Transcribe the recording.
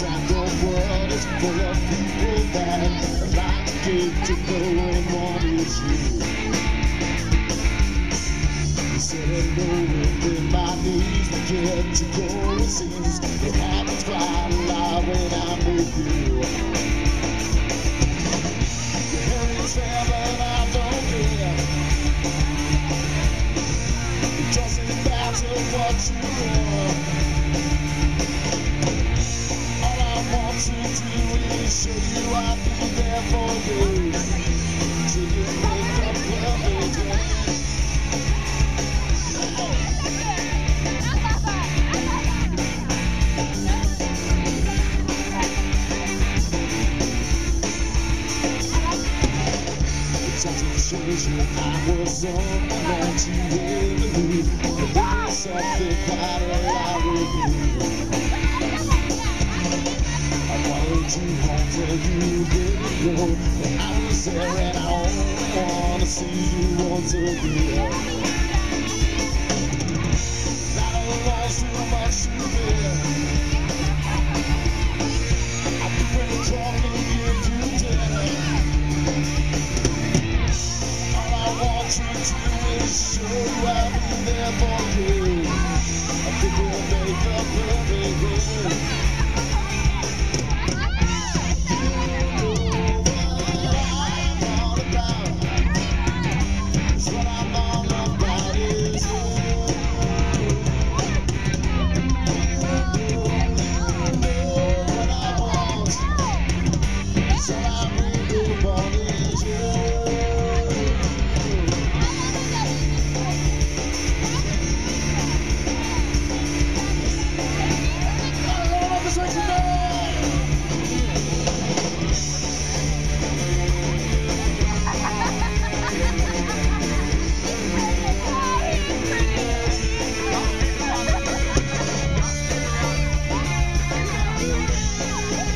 that the world is full of people that like to know and want is you. Said hello in my knees, but get to go. It seems it happens quite a lot when I'm with. You is show you I'll be there for you. Till you show you I was on the 19 Avenue. But there's something quite You home till you know I was there and I only wanna see you once again. Not too much to ready to come and you dinner. All I want to do is show you I'll be there for you. I think we'll make a perfect day. Yeah.